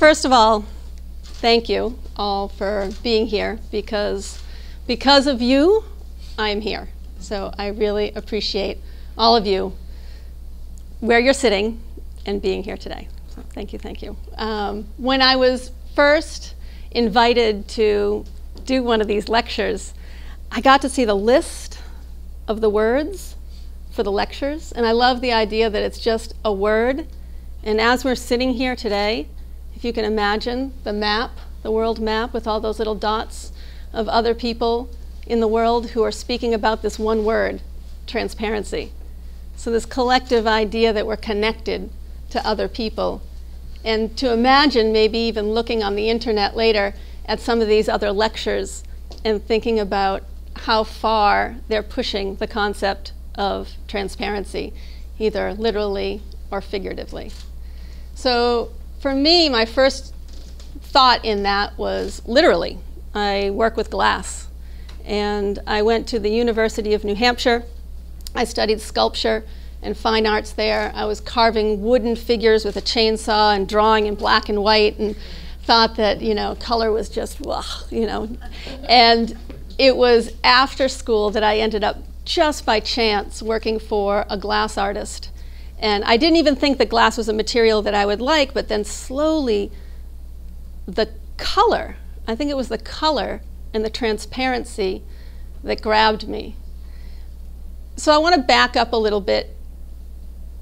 First of all, thank you all for being here because because of you, I'm here. So I really appreciate all of you where you're sitting and being here today. So thank you, thank you. Um, when I was first invited to do one of these lectures, I got to see the list of the words for the lectures, and I love the idea that it's just a word. And as we're sitting here today, if you can imagine the map, the world map with all those little dots of other people in the world who are speaking about this one word, transparency. So, this collective idea that we're connected to other people. And to imagine maybe even looking on the internet later at some of these other lectures and thinking about how far they're pushing the concept of transparency, either literally or figuratively. So, for me, my first thought in that was literally. I work with glass. And I went to the University of New Hampshire. I studied sculpture and fine arts there. I was carving wooden figures with a chainsaw and drawing in black and white and thought that, you know, color was just, ugh, you know. And it was after school that I ended up just by chance working for a glass artist. And I didn't even think that glass was a material that I would like, but then slowly the color, I think it was the color and the transparency that grabbed me. So I want to back up a little bit.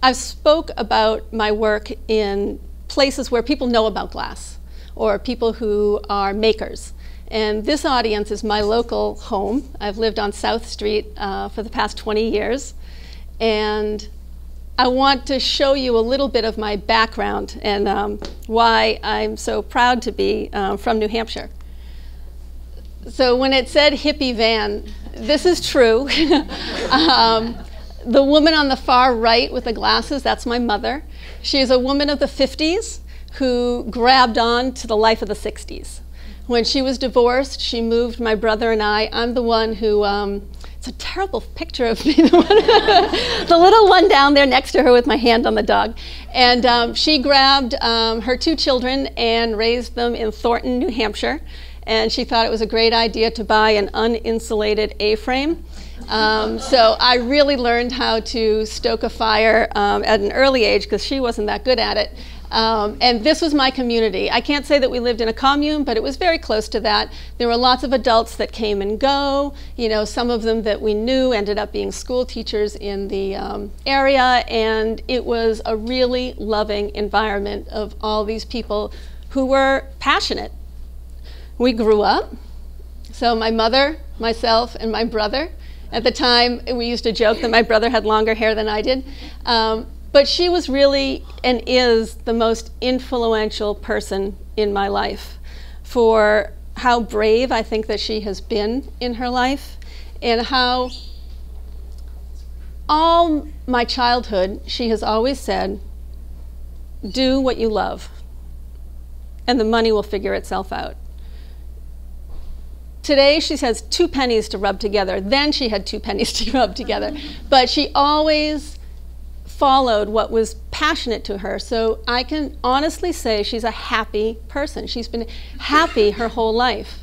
I've spoke about my work in places where people know about glass or people who are makers. And this audience is my local home. I've lived on South Street uh, for the past 20 years. And I want to show you a little bit of my background and um, why I'm so proud to be uh, from New Hampshire. So when it said hippie van, this is true. um, the woman on the far right with the glasses, that's my mother. She's a woman of the 50s who grabbed on to the life of the 60s. When she was divorced, she moved my brother and I. I'm the one who, um, a terrible picture of me, the, little one down there next to her with my hand on the dog. And um, she grabbed um, her two children and raised them in Thornton, New Hampshire and she thought it was a great idea to buy an uninsulated A-frame. Um, so I really learned how to stoke a fire um, at an early age because she wasn't that good at it. Um, and this was my community. I can't say that we lived in a commune, but it was very close to that. There were lots of adults that came and go. You know, some of them that we knew ended up being school teachers in the um, area, and it was a really loving environment of all these people who were passionate we grew up. So my mother, myself, and my brother. At the time, we used to joke that my brother had longer hair than I did. Um, but she was really and is the most influential person in my life for how brave I think that she has been in her life and how all my childhood she has always said, do what you love and the money will figure itself out. Today she has two pennies to rub together. Then she had two pennies to rub together. But she always followed what was passionate to her. So I can honestly say she's a happy person. She's been happy her whole life.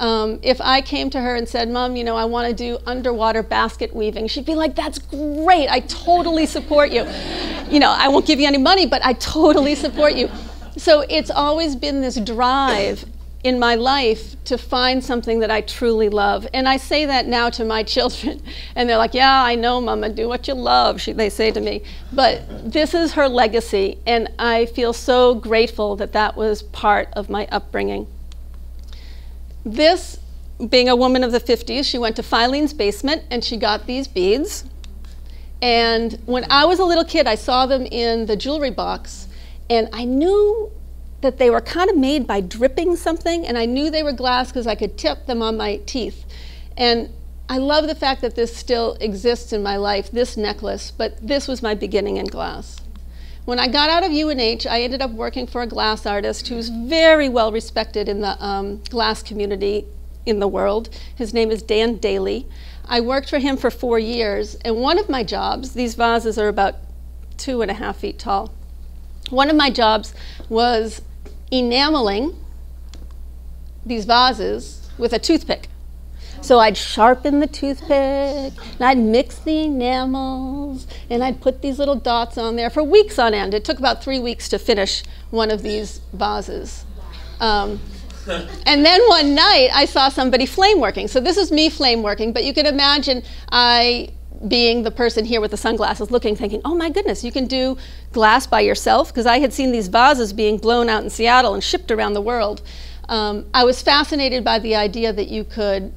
Um, if I came to her and said, Mom, you know, I want to do underwater basket weaving, she'd be like, That's great. I totally support you. You know, I won't give you any money, but I totally support you. So it's always been this drive in my life to find something that I truly love. And I say that now to my children. And they're like, Yeah, I know, Mama, do what you love, she, they say to me. But this is her legacy. And I feel so grateful that that was part of my upbringing. This, being a woman of the 50s, she went to Filene's basement and she got these beads. And when I was a little kid, I saw them in the jewelry box. And I knew that they were kind of made by dripping something, and I knew they were glass because I could tip them on my teeth. And I love the fact that this still exists in my life, this necklace, but this was my beginning in glass. When I got out of UNH, I ended up working for a glass artist who's very well respected in the um, glass community in the world. His name is Dan Dailey. I worked for him for four years, and one of my jobs, these vases are about two and a half feet tall. one of my jobs was enameling these vases with a toothpick. So I'd sharpen the toothpick and I'd mix the enamels and I'd put these little dots on there for weeks on end. It took about three weeks to finish one of these vases. Um, and then one night I saw somebody flame working. So this is me flame working, but you can imagine I being the person here with the sunglasses looking, thinking, oh my goodness, you can do glass by yourself? Because I had seen these vases being blown out in Seattle and shipped around the world. Um, I was fascinated by the idea that you could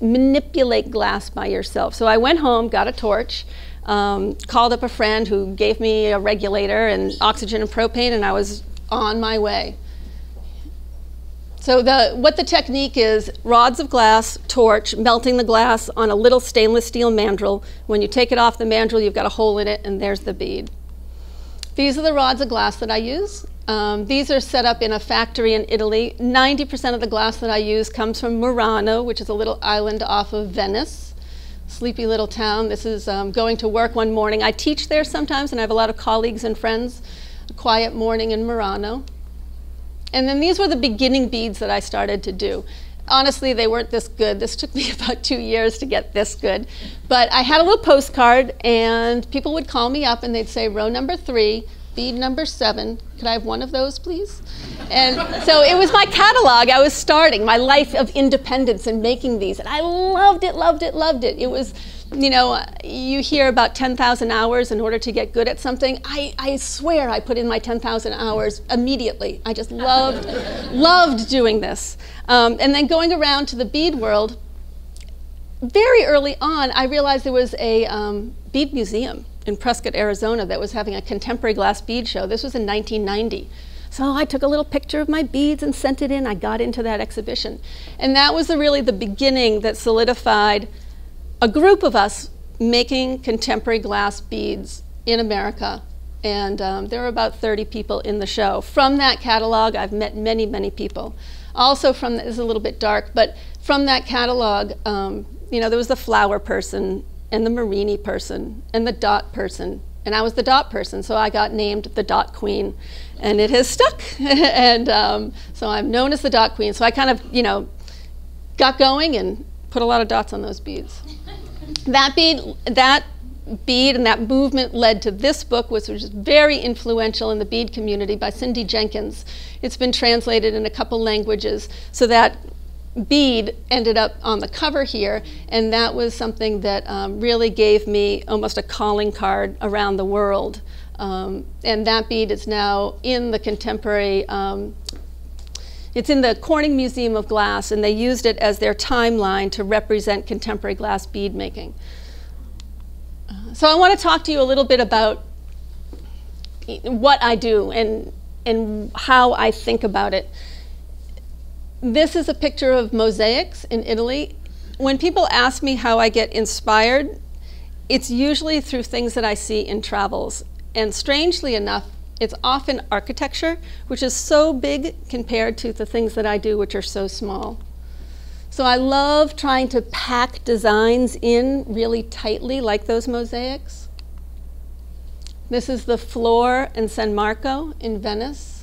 manipulate glass by yourself. So I went home, got a torch, um, called up a friend who gave me a regulator and oxygen and propane, and I was on my way. So the, what the technique is, rods of glass, torch, melting the glass on a little stainless steel mandrel. When you take it off the mandrel, you've got a hole in it, and there's the bead. These are the rods of glass that I use. Um, these are set up in a factory in Italy. 90% of the glass that I use comes from Murano, which is a little island off of Venice. Sleepy little town. This is um, going to work one morning. I teach there sometimes, and I have a lot of colleagues and friends. A quiet morning in Murano. And then these were the beginning beads that I started to do. Honestly, they weren't this good. This took me about two years to get this good. But I had a little postcard, and people would call me up and they'd say, row number three, bead number seven. Could I have one of those, please? And so it was my catalog. I was starting my life of independence and making these. And I loved it, loved it, loved it. It was you know, you hear about 10,000 hours in order to get good at something. I, I swear I put in my 10,000 hours immediately. I just loved, loved doing this. Um, and then going around to the bead world, very early on, I realized there was a um, bead museum in Prescott, Arizona that was having a contemporary glass bead show. This was in 1990. So I took a little picture of my beads and sent it in. I got into that exhibition. And that was the, really the beginning that solidified a group of us making contemporary glass beads in America. And um, there were about 30 people in the show. From that catalog, I've met many, many people. Also, from this is a little bit dark, but from that catalog, um, you know, there was the flower person and the murrini person and the dot person. And I was the dot person, so I got named the dot queen. And it has stuck. and um, so I'm known as the dot queen. So I kind of, you know, got going and put a lot of dots on those beads that bead, that bead and that movement led to this book, which was very influential in the bead community by Cindy Jenkins. It's been translated in a couple languages. So that bead ended up on the cover here, and that was something that um, really gave me almost a calling card around the world. Um, and that bead is now in the contemporary um, it's in the Corning Museum of Glass, and they used it as their timeline to represent contemporary glass bead making. Uh, so I want to talk to you a little bit about what I do and, and how I think about it. This is a picture of mosaics in Italy. When people ask me how I get inspired, it's usually through things that I see in travels. And strangely enough, it's often architecture, which is so big compared to the things that I do, which are so small. So I love trying to pack designs in really tightly, like those mosaics. This is the floor in San Marco in Venice.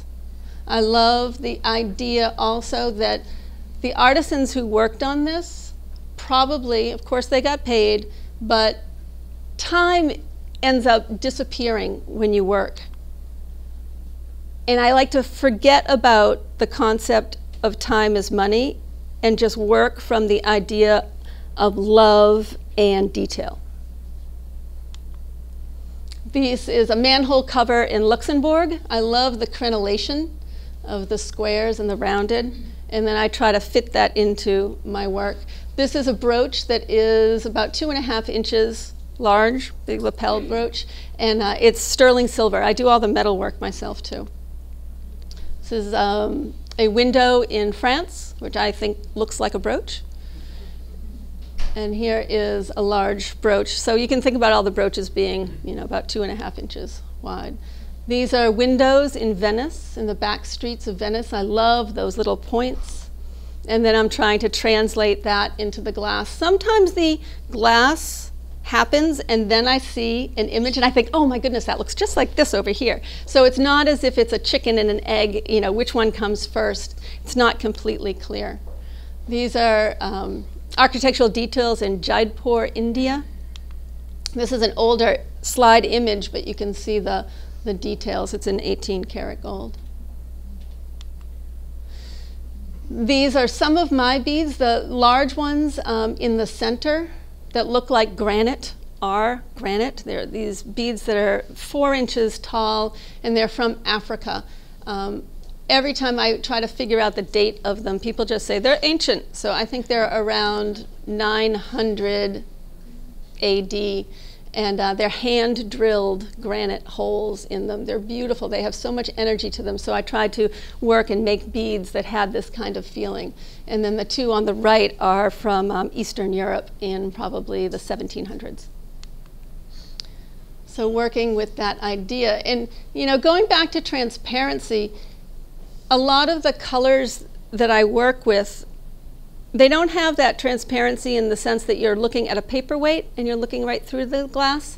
I love the idea also that the artisans who worked on this probably, of course, they got paid, but time ends up disappearing when you work. And I like to forget about the concept of time as money and just work from the idea of love and detail. This is a manhole cover in Luxembourg. I love the crenellation of the squares and the rounded, and then I try to fit that into my work. This is a brooch that is about two and a half inches large, big lapel brooch, and uh, it's sterling silver. I do all the metal work myself too. This is um, a window in France, which I think looks like a brooch. And here is a large brooch. So you can think about all the brooches being, you know, about two and a half inches wide. These are windows in Venice, in the back streets of Venice. I love those little points. And then I'm trying to translate that into the glass. Sometimes the glass happens and then I see an image and I think, oh my goodness, that looks just like this over here. So it's not as if it's a chicken and an egg, you know, which one comes first. It's not completely clear. These are um, architectural details in Jaipur, India. This is an older slide image, but you can see the, the details. It's in 18 karat gold. These are some of my beads, the large ones um, in the center that look like granite are granite. They're these beads that are four inches tall and they're from Africa. Um, every time I try to figure out the date of them, people just say they're ancient. So I think they're around 900 AD and uh, they're hand drilled granite holes in them. They're beautiful. They have so much energy to them. So I tried to work and make beads that had this kind of feeling. And then the two on the right are from um, Eastern Europe in probably the 1700s. So working with that idea. And, you know, going back to transparency, a lot of the colors that I work with they don't have that transparency in the sense that you're looking at a paperweight and you're looking right through the glass.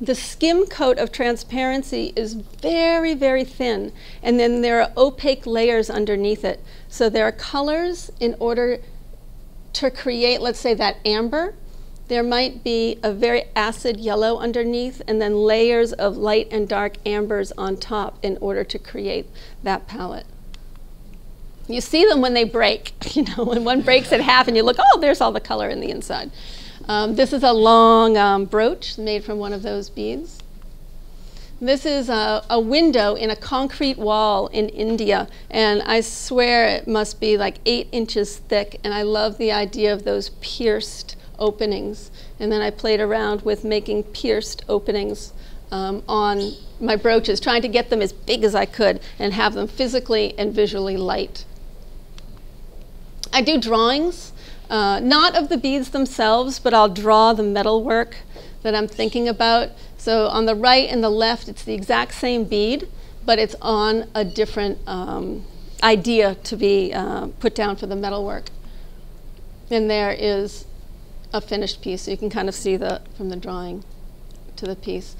The skim coat of transparency is very, very thin, and then there are opaque layers underneath it. So there are colors in order to create, let's say, that amber. There might be a very acid yellow underneath, and then layers of light and dark ambers on top in order to create that palette. You see them when they break. You know, when one breaks in half and you look, oh, there's all the color in the inside. Um, this is a long um, brooch made from one of those beads. This is a, a, window in a concrete wall in India, and I swear it must be like eight inches thick, and I love the idea of those pierced openings. And then I played around with making pierced openings um, on my brooches, trying to get them as big as I could and have them physically and visually light. I do drawings, uh, not of the beads themselves, but I'll draw the metal work that I'm thinking about. So on the right and the left, it's the exact same bead, but it's on a different um, idea to be uh, put down for the metal work. And there is a finished piece, so you can kind of see the from the drawing to the piece.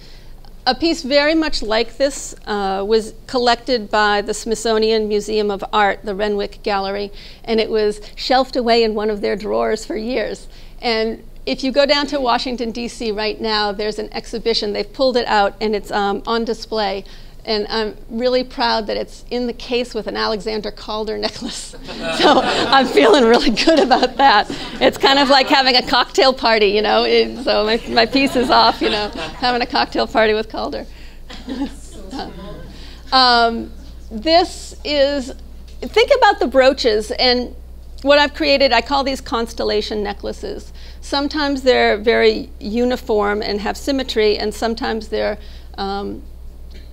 A piece very much like this uh, was collected by the Smithsonian Museum of Art, the Renwick Gallery, and it was shelved away in one of their drawers for years. And if you go down to Washington, D.C. right now, there's an exhibition. They've pulled it out and it's um, on display and I'm really proud that it's in the case with an Alexander Calder necklace. so I'm feeling really good about that. It's kind of like having a cocktail party, you know. It, so my, my piece is off, you know, having a cocktail party with Calder. um, this is, think about the brooches and what I've created, I call these constellation necklaces. Sometimes they're very uniform and have symmetry, and sometimes they're um,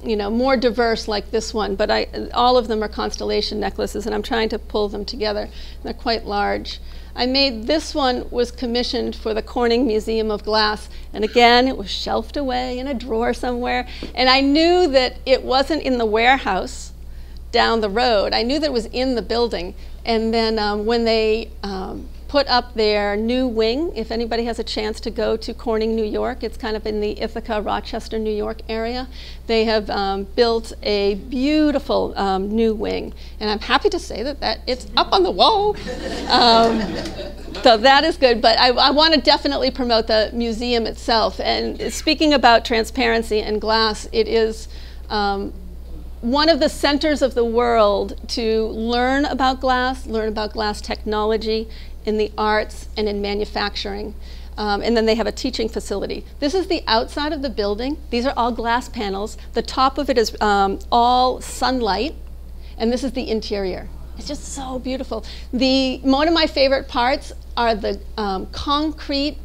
you know, more diverse like this one, but I, all of them are constellation necklaces, and I'm trying to pull them together. They're quite large. I made this one was commissioned for the Corning Museum of Glass, and again, it was shelved away in a drawer somewhere, and I knew that it wasn't in the warehouse down the road. I knew that it was in the building, and then um, when they um, put up their new wing. If anybody has a chance to go to Corning, New York, it's kind of in the Ithaca, Rochester, New York area. They have um, built a beautiful um, new wing, and I'm happy to say that, that it's up on the wall. Um, so that is good, but I, I want to definitely promote the museum itself. And speaking about transparency and glass, it is um, one of the centers of the world to learn about glass, learn about glass technology, in the arts, and in manufacturing. Um, and then they have a teaching facility. This is the outside of the building. These are all glass panels. The top of it is um, all sunlight, and this is the interior. It's just so beautiful. The, one of my favorite parts are the um, concrete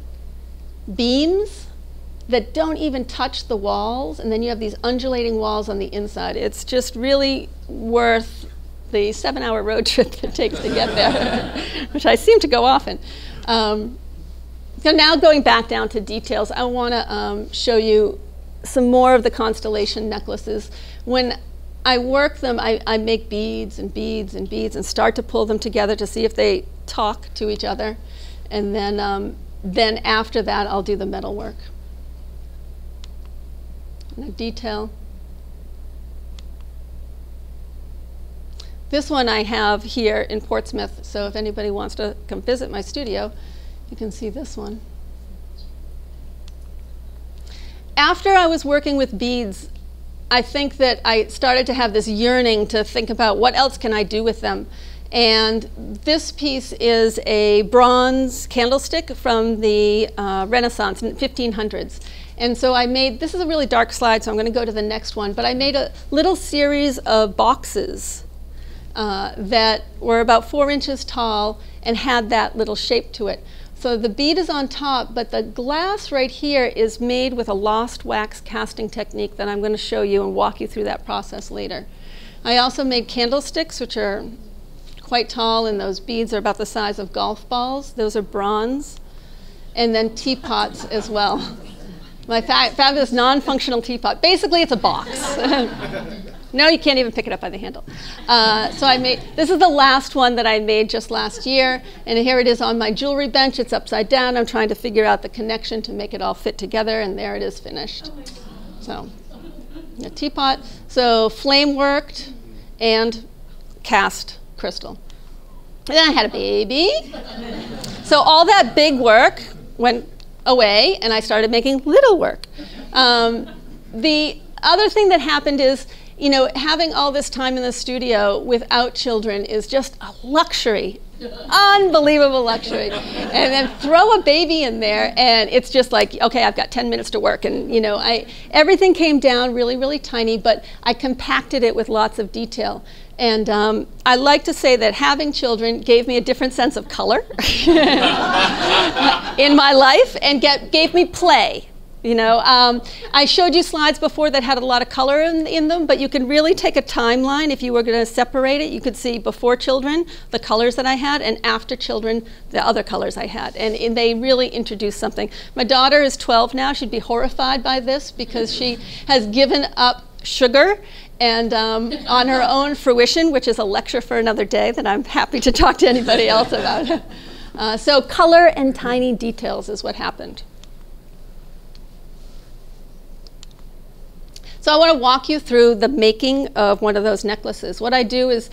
beams that don't even touch the walls, and then you have these undulating walls on the inside. It's just really worth the seven hour road trip it takes to get there, which I seem to go often. Um, so now going back down to details, I want to um, show you some more of the constellation necklaces. When I work them, I, I, make beads and beads and beads and start to pull them together to see if they talk to each other. And then, um, then after that, I'll do the metal work. and detail. This one I have here in Portsmouth, so if anybody wants to come visit my studio, you can see this one. After I was working with beads, I think that I started to have this yearning to think about what else can I do with them. And this piece is a bronze candlestick from the uh, Renaissance, 1500s. And so I made, this is a really dark slide, so I'm going to go to the next one, but I made a little series of boxes uh, that were about four inches tall and had that little shape to it. So the bead is on top, but the glass right here is made with a lost wax casting technique that I'm going to show you and walk you through that process later. I also made candlesticks, which are quite tall, and those beads are about the size of golf balls. Those are bronze. And then teapots as well. My fa fabulous non-functional teapot. Basically, it's a box. no, you can't even pick it up by the handle. Uh, so I made, this is the last one that I made just last year, and here it is on my jewelry bench. It's upside down. I'm trying to figure out the connection to make it all fit together, and there it is finished. So, a teapot. So flame worked and cast crystal. And then I had a baby. So all that big work went away, and I started making little work. Um, the other thing that happened is, you know, having all this time in the studio without children is just a luxury. Unbelievable luxury. And then throw a baby in there and it's just like, okay, I've got 10 minutes to work and you know, I everything came down really really tiny, but I compacted it with lots of detail. And um, I like to say that having children gave me a different sense of color in my life and get, gave me play. You know, um, I showed you slides before that had a lot of color in, in them, but you can really take a timeline if you were going to separate it. You could see before children the colors that I had, and after children the other colors I had, and, and they really introduced something. My daughter is 12 now; she'd be horrified by this because she has given up sugar and um, on her own fruition, which is a lecture for another day that I'm happy to talk to anybody else about. Uh, so, color and tiny details is what happened. So, I want to walk you through the making of one of those necklaces. What I do is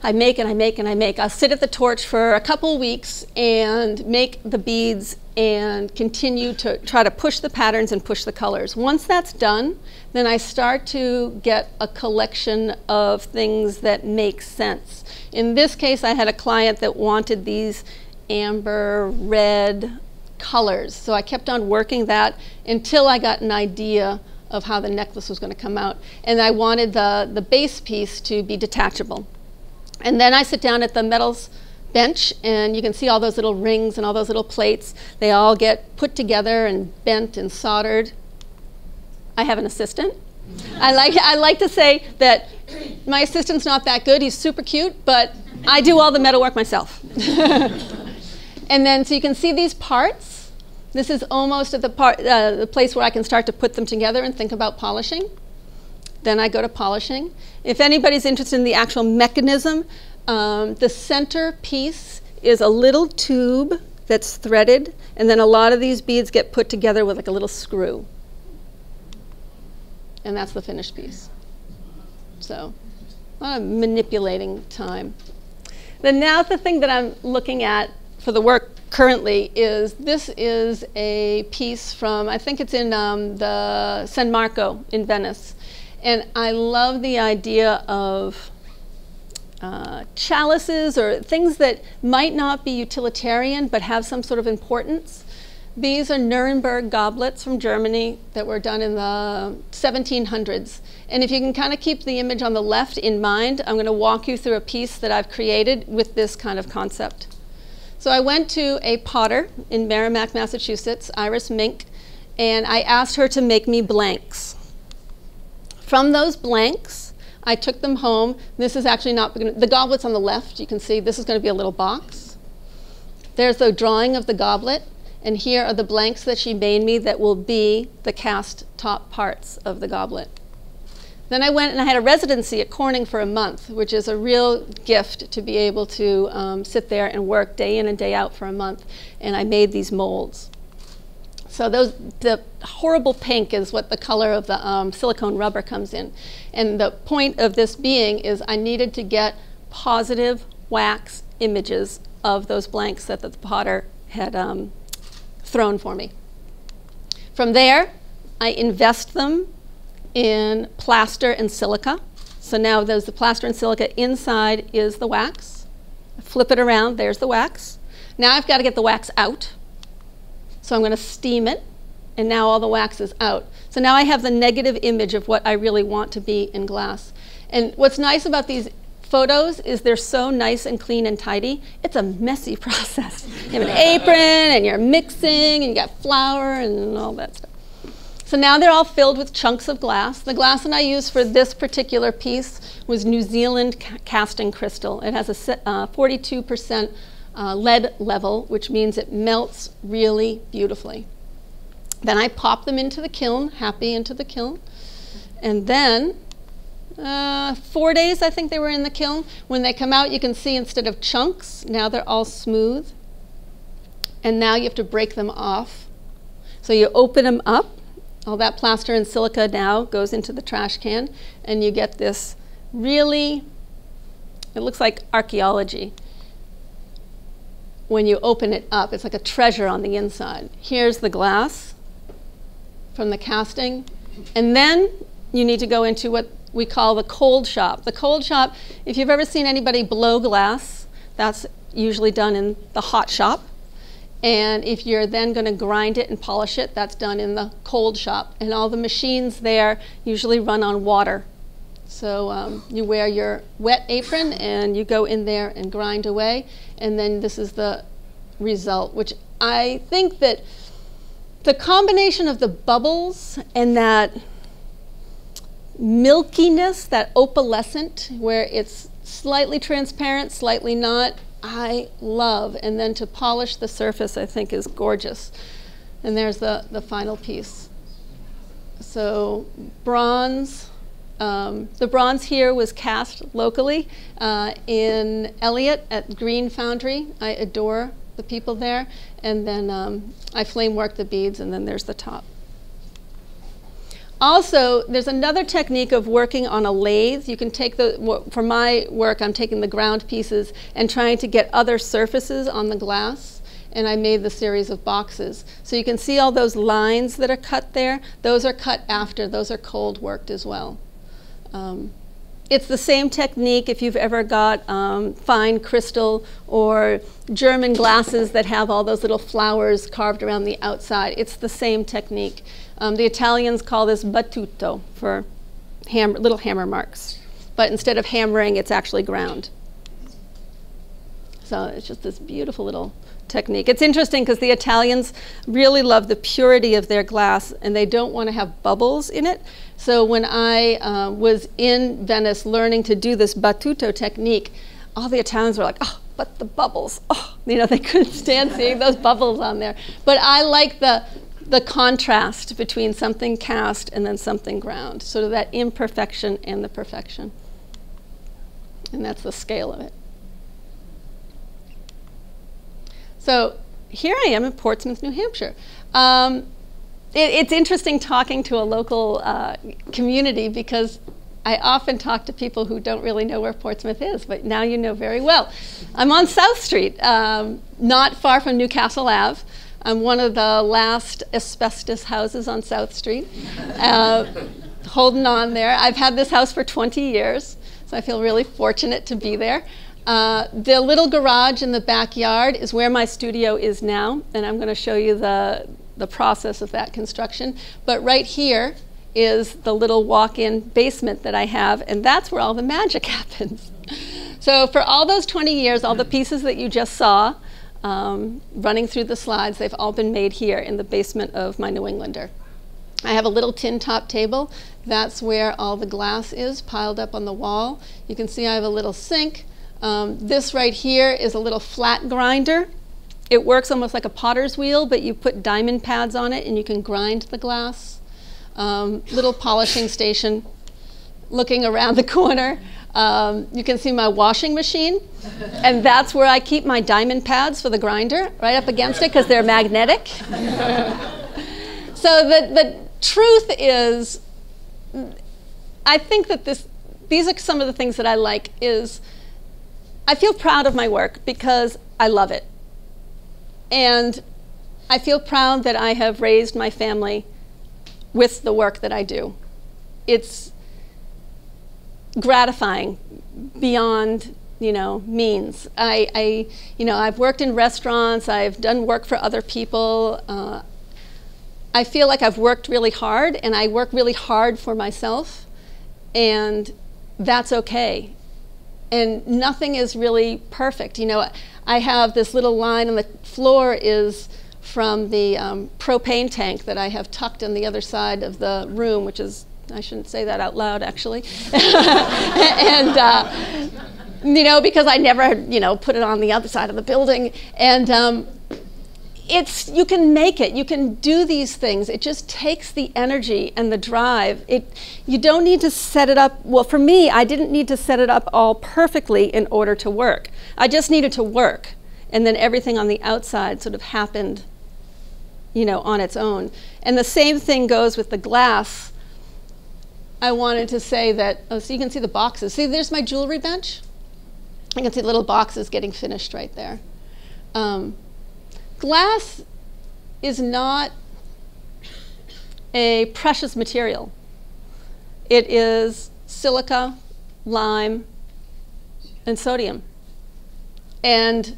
I make and I make and I make. I'll sit at the torch for a couple weeks and make the beads and continue to try to push the patterns and push the colors. Once that's done, then I start to get a collection of things that make sense. In this case, I had a client that wanted these amber, red colors. So I kept on working that until I got an idea of how the necklace was going to come out. And I wanted the, the base piece to be detachable. And then I sit down at the metals bench and you can see all those little rings and all those little plates. They all get put together and bent and soldered. I have an assistant. I like, I like to say that my assistant's not that good. He's super cute, but I do all the metal work myself. and then so you can see these parts. This is almost at the, part, uh, the place where I can start to put them together and think about polishing. Then I go to polishing. If anybody's interested in the actual mechanism, um, the center piece is a little tube that's threaded, and then a lot of these beads get put together with like a little screw. And that's the finished piece. So, a lot of manipulating time. Then now the thing that I'm looking at for the work currently is this is a piece from, I think it's in um, the San Marco in Venice. And I love the idea of uh, chalices or things that might not be utilitarian but have some sort of importance. These are Nuremberg goblets from Germany that were done in the 1700s. And if you can kind of keep the image on the left in mind, I'm going to walk you through a piece that I've created with this kind of concept. So I went to a potter in Merrimac, Massachusetts, Iris Mink, and I asked her to make me blanks. From those blanks, I took them home. This is actually not, the goblet's on the left. You can see this is going to be a little box. There's the drawing of the goblet, and here are the blanks that she made me that will be the cast top parts of the goblet. Then I went and I had a residency at Corning for a month, which is a real gift to be able to um, sit there and work day in and day out for a month. And I made these molds. So those, the horrible pink is what the color of the um, silicone rubber comes in. And the point of this being is I needed to get positive wax images of those blanks that the potter had um, thrown for me. From there, I invest them in plaster and silica. So now there's the plaster and silica. Inside is the wax. Flip it around, there's the wax. Now I've got to get the wax out. So I'm going to steam it, and now all the wax is out. So now I have the negative image of what I really want to be in glass. And what's nice about these photos is they're so nice and clean and tidy. It's a messy process. You have an apron, and you're mixing, and you got flour, and all that stuff. So now they're all filled with chunks of glass. The glass that I used for this particular piece was New Zealand ca casting crystal. It has a 42% uh, lead level, which means it melts really beautifully. Then I pop them into the kiln, happy into the kiln. And then, uh, four days I think they were in the kiln. When they come out, you can see instead of chunks, now they're all smooth. And now you have to break them off. So you open them up. All that plaster and silica now goes into the trash can, and you get this really, it looks like archaeology when you open it up. It's like a treasure on the inside. Here's the glass from the casting. And then you need to go into what we call the cold shop. The cold shop, if you've ever seen anybody blow glass, that's usually done in the hot shop. And if you're then going to grind it and polish it, that's done in the cold shop. And all the machines there usually run on water. So um, you wear your wet apron and you go in there and grind away, and then this is the result, which I think that the combination of the bubbles and that milkiness, that opalescent, where it's slightly transparent, slightly not, I love. And then to polish the surface, I think is gorgeous. And there's the, the final piece. So bronze, um, the bronze here was cast locally uh, in Eliot at Green Foundry. I adore the people there. And then um, I flame work the beads, and then there's the top. Also, there's another technique of working on a lathe. You can take the, for my work, I'm taking the ground pieces and trying to get other surfaces on the glass. And I made the series of boxes. So you can see all those lines that are cut there. Those are cut after. Those are cold worked as well. Um, it's the same technique if you've ever got um, fine crystal or German glasses that have all those little flowers carved around the outside. It's the same technique. Um, the Italians call this battuto for little hammer marks. But instead of hammering, it's actually ground. So it's just this beautiful little technique. It's interesting because the Italians really love the purity of their glass and they don't want to have bubbles in it. So when I uh, was in Venice learning to do this battuto technique, all the Italians were like, oh, but the bubbles. Oh, you know, they couldn't stand seeing those bubbles on there. But I like the, the contrast between something cast and then something ground, sort of that imperfection and the perfection. And that's the scale of it. So here I am in Portsmouth, New Hampshire. Um, it, it's interesting talking to a local uh, community because I often talk to people who don't really know where Portsmouth is, but now you know very well. I'm on South Street, um, not far from Newcastle Ave. I'm one of the last asbestos houses on South Street, uh, holding on there. I've had this house for 20 years, so I feel really fortunate to be there. Uh, the little garage in the backyard is where my studio is now, and I'm going to show you the, the process of that construction. But right here is the little walk-in basement that I have, and that's where all the magic happens. so for all those 20 years, all the pieces that you just saw um, running through the slides, they've all been made here in the basement of my New Englander. I have a little tin top table. That's where all the glass is piled up on the wall. You can see I have a little sink. Um, this right here is a little flat grinder. It works almost like a potter's wheel, but you put diamond pads on it and you can grind the glass. Um, little polishing station looking around the corner. Um, you can see my washing machine, and that's where I keep my diamond pads for the grinder, right up against it because they're magnetic. so the, the truth is, I think that this, these are some of the things that I like is I feel proud of my work because I love it. And I feel proud that I have raised my family with the work that I do. It's gratifying beyond you know means. I, I you know I've worked in restaurants. I've done work for other people. Uh, I feel like I've worked really hard, and I work really hard for myself, and that's okay. And nothing is really perfect. You know, I have this little line on the floor is from the um, propane tank that I have tucked on the other side of the room, which is I shouldn't say that out loud, actually. and, uh, you know, because I never, you know, put it on the other side of the building. And um, it's, you can make it, you can do these things. It just takes the energy and the drive. It, you don't need to set it up. Well, for me, I didn't need to set it up all perfectly in order to work. I just needed to work. And then everything on the outside sort of happened, you know, on its own. And the same thing goes with the glass I wanted to say that, oh, so you can see the boxes. See, there's my jewelry bench. i can see little boxes getting finished right there. Um, glass is not a precious material. It is silica, lime, and sodium. And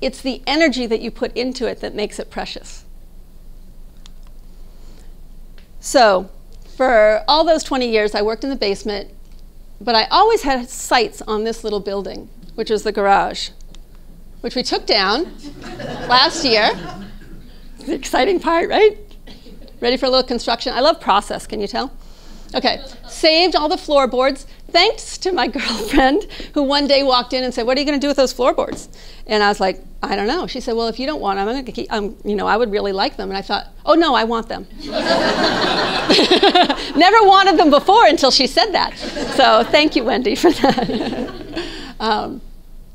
it's the energy that you put into it that makes it precious. So, for all those 20 years, I worked in the basement, but I always had sights on this little building, which was the garage, which we took down last year. The exciting part, right? Ready for a little construction? I love process, can you tell? Okay, saved all the floorboards, thanks to my girlfriend who one day walked in and said, "What are you going to do with those floorboards?" And I was like, "I don't know." She said, "Well, if you don't want them, I'm going to keep. Um, you know, I would really like them." And I thought, "Oh no, I want them." Never wanted them before until she said that. So thank you, Wendy, for that. um,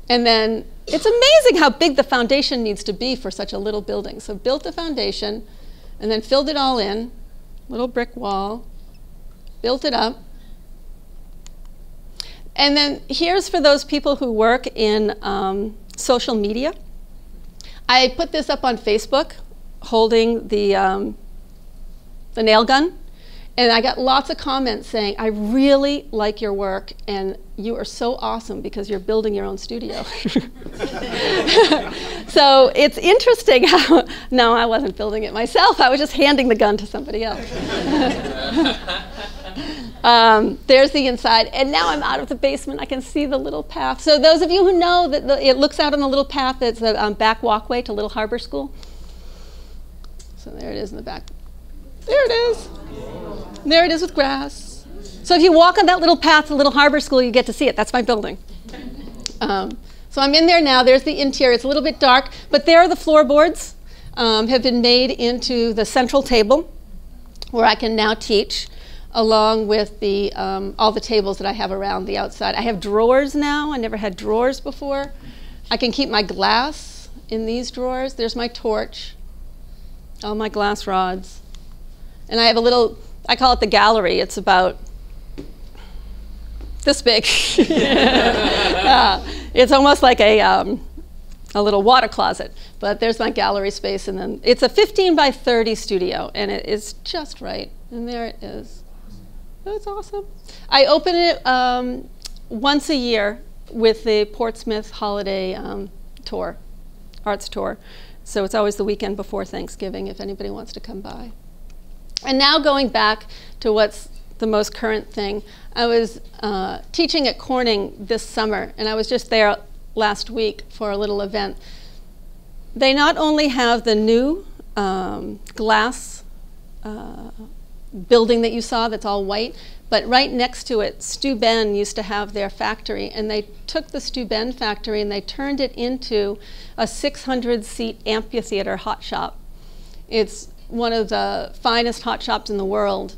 and then it's amazing how big the foundation needs to be for such a little building. So built the foundation, and then filled it all in, little brick wall built it up. And then here's for those people who work in um, social media. I put this up on Facebook holding the, um, the nail gun. And I got lots of comments saying, I really like your work, and you are so awesome because you're building your own studio. so it's interesting how, no, I wasn't building it myself, I was just handing the gun to somebody else. Um, there's the inside. And now I'm out of the basement. I can see the little path. So those of you who know that the, it looks out on the little path that's a um, back walkway to Little Harbor School. So there it is in the back. There it is. There it is with grass. So if you walk on that little path to Little Harbor School, you get to see it. That's my building. Um, so I'm in there now. There's the interior. It's a little bit dark, but there are the floorboards. Um, have been made into the central table where I can now teach along with the, um, all the tables that I have around the outside. I have drawers now. I never had drawers before. I can keep my glass in these drawers. There's my torch, all my glass rods. And I have a little, I call it the gallery. It's about this big. uh, it's almost like a, um, a little water closet. But there's my gallery space. And then it's a 15 by 30 studio, and it is just right. And there it is. That's awesome. I open it um, once a year with the Portsmouth Holiday um, Tour, Arts Tour. So it's always the weekend before Thanksgiving if anybody wants to come by. And now going back to what's the most current thing, I was uh, teaching at Corning this summer, and I was just there last week for a little event. They not only have the new um, glass uh, building that you saw that's all white. But right next to it, Stu Steuben used to have their factory, and they took the Stu Steuben factory and they turned it into a 600 seat amphitheater hot shop. It's one of the finest hot shops in the world.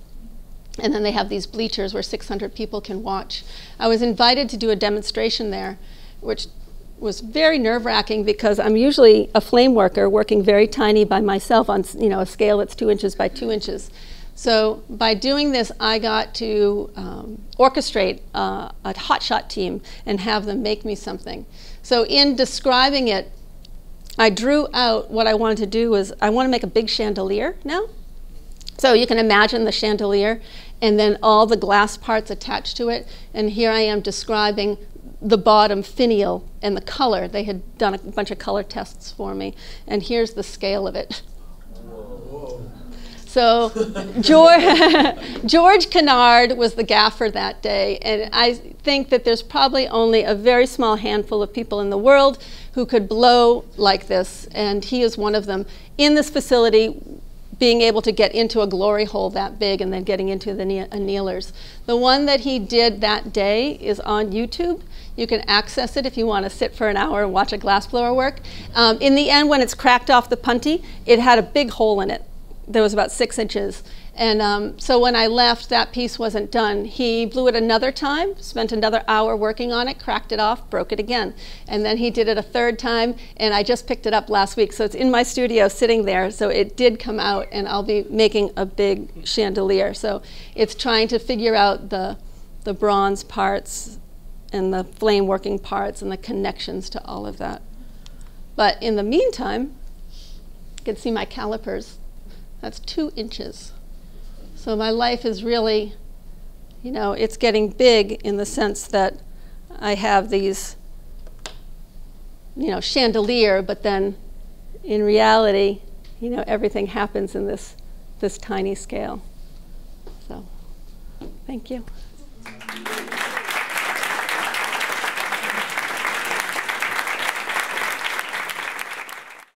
And then they have these bleachers where 600 people can watch. I was invited to do a demonstration there, which was very nerve-wracking because I'm usually a flame worker working very tiny by myself on you know a scale that's two inches by two inches. So by doing this, I got to um, orchestrate uh, a hotshot team and have them make me something. So in describing it, I drew out what I wanted to do was I want to make a big chandelier now. So you can imagine the chandelier and then all the glass parts attached to it. And here I am describing the bottom finial and the color. They had done a bunch of color tests for me. And here's the scale of it. So George, George Kennard was the gaffer that day, and I think that there's probably only a very small handful of people in the world who could blow like this, and he is one of them. In this facility, being able to get into a glory hole that big and then getting into the annealers. The one that he did that day is on YouTube. You can access it if you want to sit for an hour and watch a glassblower work. Um, in the end, when it's cracked off the punty, it had a big hole in it there was about six inches. And um, so when I left, that piece wasn't done. He blew it another time, spent another hour working on it, cracked it off, broke it again. And then he did it a third time, and I just picked it up last week. So it's in my studio sitting there. So it did come out, and I'll be making a big chandelier. So it's trying to figure out the, the bronze parts and the flame working parts and the connections to all of that. But in the meantime, you can see my calipers that's two inches. So my life is really, you know, it's getting big in the sense that I have these, you know, chandelier, but then in reality, you know, everything happens in this, this tiny scale. So, thank you.